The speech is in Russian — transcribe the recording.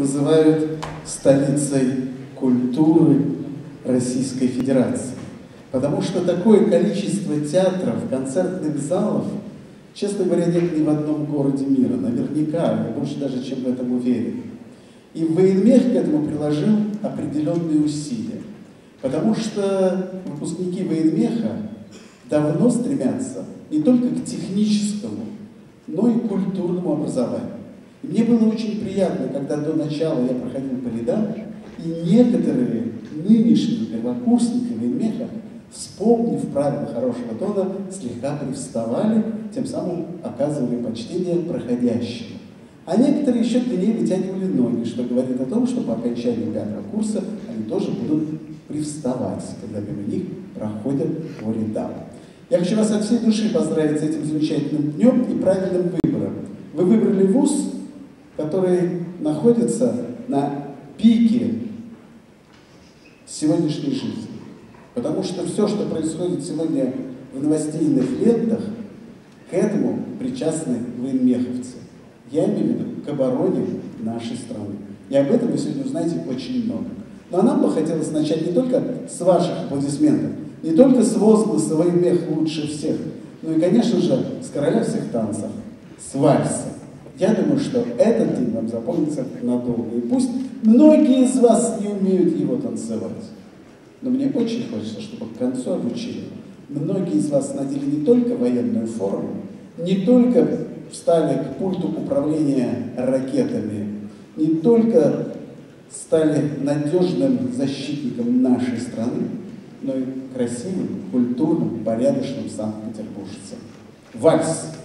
называют столицей культуры Российской Федерации. Потому что такое количество театров, концертных залов, честно говоря, нет ни в одном городе мира. Наверняка, я больше даже, чем в этом уверен. И военмех к этому приложил определенные усилия. Потому что выпускники военмеха давно стремятся не только к техническому, но и к культурному образованию. И мне было очень приятно, когда до начала я проходил по рядам, и некоторые нынешние первокурсники военмеха, вспомнив правила хорошего тона, слегка привставали, тем самым оказывали почтение проходящему. А некоторые еще длиннее вытягивали ноги, что говорит о том, что по окончании пятого курса они тоже будут привставать, когда мимо них проходят по рядам. Я хочу вас от всей души поздравить с этим замечательным днем и правильным выбором. Вы выбрали вуз, который находится на пике сегодняшней жизни. Потому что все, что происходит сегодня в новостейных лентах, к этому причастны военмеховцы. Я имею в виду к обороне нашей страны. И об этом вы сегодня узнаете очень много. Но ну, а нам бы хотелось начать не только с ваших аплодисментов, не только с возгласа «Военмех лучше всех», но и, конечно же, с короля всех танцев, с вальса. Я думаю, что этот день вам запомнится надолго. И пусть многие из вас не умеют его танцевать, но мне очень хочется, чтобы к концу обучения многие из вас надели не только военную форму, не только встали к пульту управления ракетами, не только стали надежным защитником нашей страны, но и красивым, культурным, порядочным санкт-петербуржцем. Вальс!